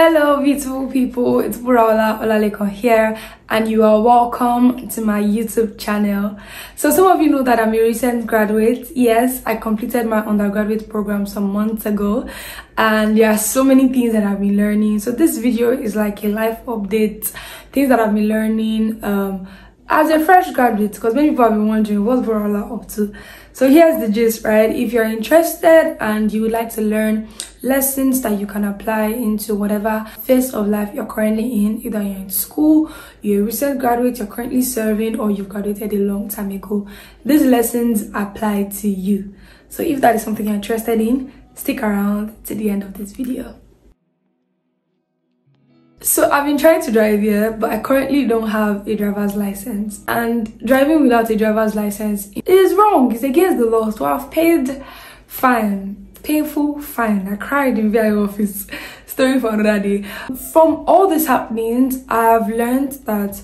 Hello beautiful people, it's Wuraola Olalekan here and you are welcome to my YouTube channel. So some of you know that I'm a recent graduate. Yes, I completed my undergraduate program some months ago and there are so many things that I've been learning. So this video is like a life update, things that I've been learning um, as a fresh graduate because many people have been wondering what's Wuraola up to. So here's the gist, right? If you're interested and you would like to learn lessons that you can apply into whatever phase of life you're currently in, either you're in school, you're a recent graduate, you're currently serving, or you've graduated a long time ago, these lessons apply to you. So if that is something you're interested in, stick around to the end of this video. So I've been trying to drive here, but I currently don't have a driver's license. And driving without a driver's license is wrong. It's against the law. So I've paid fine, painful fine. I cried in VI office. Story for another day. From all these happenings, I've learned that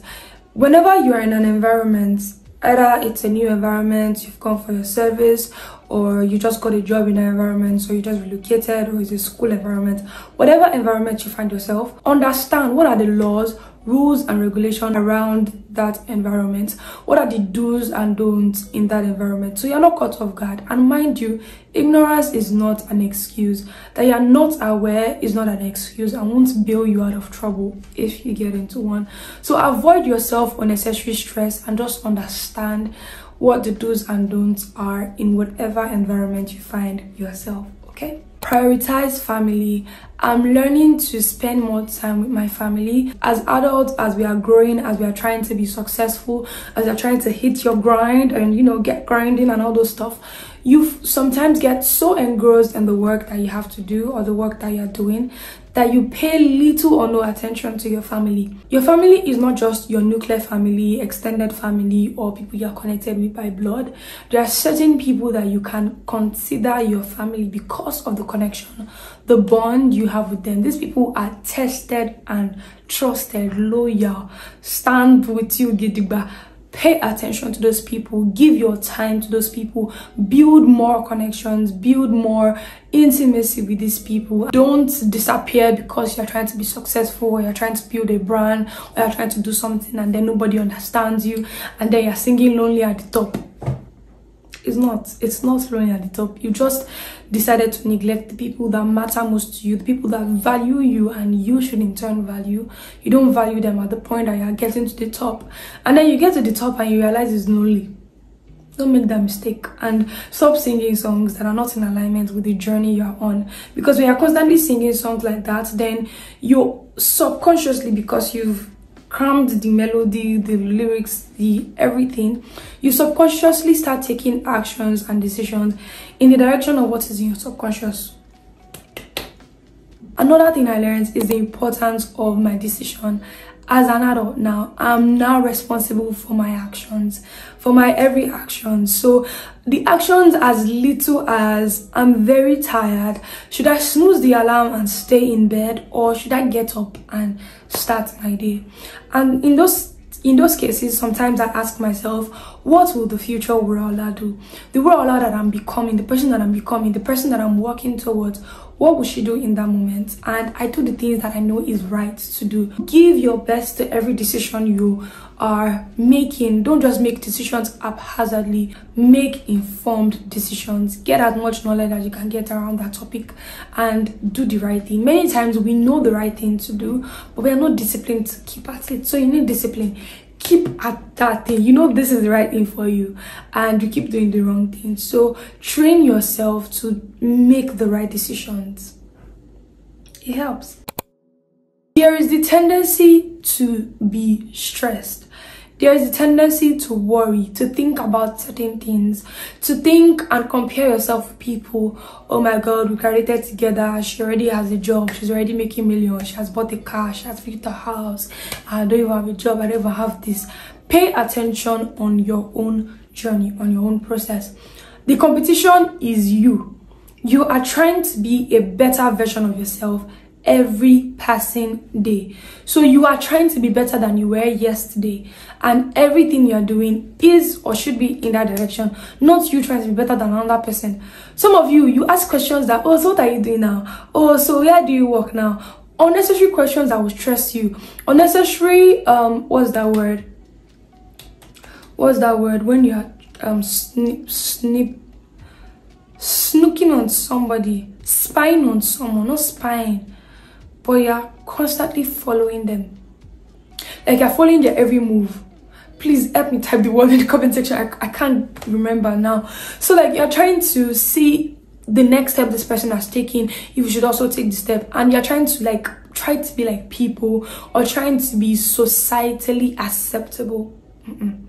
whenever you are in an environment, either it's a new environment, you've come for your service, or you just got a job in an environment, so you just relocated, or it's a school environment, whatever environment you find yourself, understand what are the laws, rules and regulation around that environment. What are the do's and don'ts in that environment? So you're not caught off guard. And mind you ignorance is not an excuse. That you're not aware is not an excuse and won't bail you out of trouble if you get into one. So avoid yourself unnecessary stress and just understand what the do's and don'ts are in whatever environment you find yourself okay prioritize family. I'm learning to spend more time with my family. As adults as we are growing as we are trying to be successful as you're trying to hit your grind and you know get grinding and all those stuff you sometimes get so engrossed in the work that you have to do or the work that you're doing that you pay little or no attention to your family. Your family is not just your nuclear family, extended family, or people you're connected with by blood. There are certain people that you can consider your family because of the connection, the bond you have with them. These people are tested and trusted, loyal, stand with you, Gidigba pay attention to those people give your time to those people build more connections build more intimacy with these people. Don't disappear because you're trying to be successful or you're trying to build a brand or you're trying to do something and then nobody understands you and then you're singing lonely at the top it's not it's not lonely at the top. You just decided to neglect the people that matter most to you the people that value you and you should in turn value. You don't value them at the point that you're getting to the top. And then you get to the top and you realize it's lonely. Don't make that mistake and stop singing songs that are not in alignment with the journey you're on. Because when you're constantly singing songs like that then you subconsciously because you've crammed the melody, the lyrics, the everything, you subconsciously start taking actions and decisions in the direction of what is in your subconscious. Another thing I learned is the importance of my decision as an adult now i'm now responsible for my actions for my every action. So the actions as little as i'm very tired. Should i snooze the alarm and stay in bed or should i get up and start my day? And in those in those cases sometimes i ask myself what will the future Wuraola do? The Wuraola that i'm becoming the person that i'm becoming the person that i'm working towards what would she do in that moment? And i do the things that i know is right to do. Give your best to every decision you are making don't just make decisions haphazardly make informed decisions. Get as much knowledge as you can get around that topic and do the right thing. Many times we know the right thing to do but we are not disciplined to keep at it. So you need discipline. Keep at that thing. You know this is the right thing for you and you keep doing the wrong thing. So train yourself to make the right decisions. It helps there is the tendency to be stressed there is a tendency to worry, to think about certain things, to think and compare yourself with people. Oh my god, we graduated together, she already has a job, she's already making millions, she has bought a car, she has built a house, I don't even have a job, I don't even have this. Pay attention on your own journey, on your own process. The competition is you. You are trying to be a better version of yourself every passing day. So you are trying to be better than you were yesterday, and everything you are doing is or should be in that direction, not you trying to be better than another person. Some of you, you ask questions that, oh, so what are you doing now? Oh, so where do you work now? unnecessary questions that will stress you unnecessary um what's that word what's that word when you're um snip snip snooking on somebody spying on someone not spying but you're constantly following them. Like you're following their every move. Please help me type the word in the comment section. I, I can't remember now. So like you're trying to see the next step this person has taken you should also take the step. And you're trying to like try to be like people or trying to be societally acceptable. Mm -mm.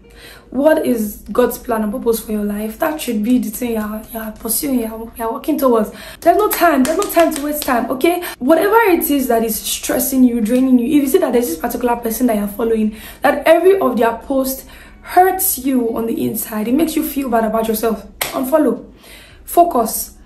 What is god's plan and purpose for your life? That should be the thing you're, you're pursuing you're, you're working towards. There's no time there's no time to waste time okay? Whatever it is that is stressing you draining you if you see that there's this particular person that you're following that every of their posts hurts you on the inside it makes you feel bad about yourself unfollow. Focus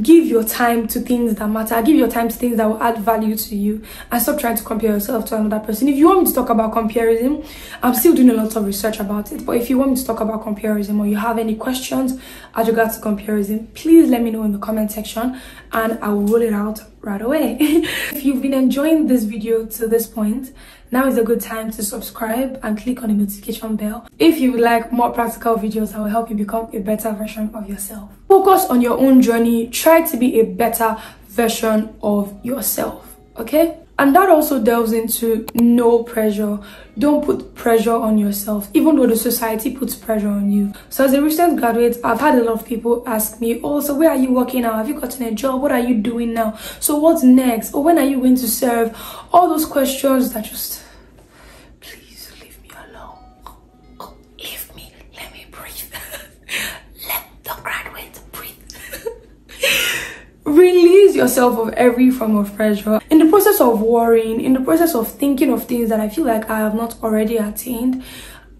give your time to things that matter. Give your time to things that will add value to you and stop trying to compare yourself to another person. If you want me to talk about comparison i'm still doing a lot of research about it. But if you want me to talk about comparison or you have any questions as regards to comparison please let me know in the comment section and i will roll it out right away. If you've been enjoying this video to this point now is a good time to subscribe and click on the notification bell. If you would like more practical videos that will help you become a better version of yourself focus on your own journey. Try to be a better version of yourself okay and that also delves into no pressure. Don't put pressure on yourself even though the society puts pressure on you. So as a recent graduate i've had a lot of people ask me oh so where are you working now? Have you gotten a job? What are you doing now? So what's next? Or when are you going to serve? All those questions that just yourself of every form of pressure. In the process of worrying in the process of thinking of things that i feel like i have not already attained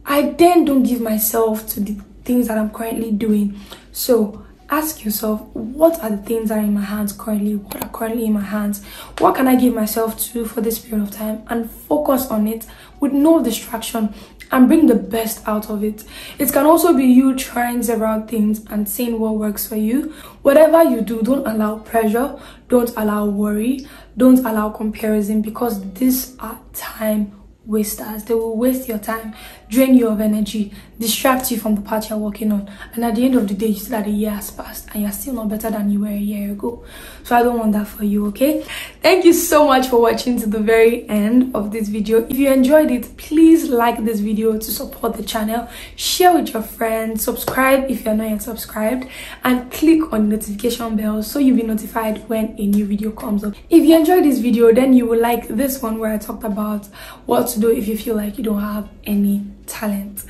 i then don't give myself to the things that i'm currently doing. So ask yourself what are the things that are in my hands currently what are currently in my hands what can i give myself to for this period of time and focus on it with no distraction and bring the best out of it. It can also be you trying several things and seeing what works for you. Whatever you do, don't allow pressure, don't allow worry, don't allow comparison because these are time wasters. They will waste your time, drain you of energy, distract you from the part you're working on. And at the end of the day, you see that a year has passed and you're still not better than you were a year ago. So I don't want that for you, okay? Thank you so much for watching to the very end of this video. If you enjoyed it, please like this video to support the channel, share with your friends, subscribe if you're not yet subscribed, and click on the notification bell so you'll be notified when a new video comes up. If you enjoyed this video, then you will like this one where I talked about what to do if you feel like you don't have any talent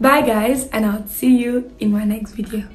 bye guys and i'll see you in my next video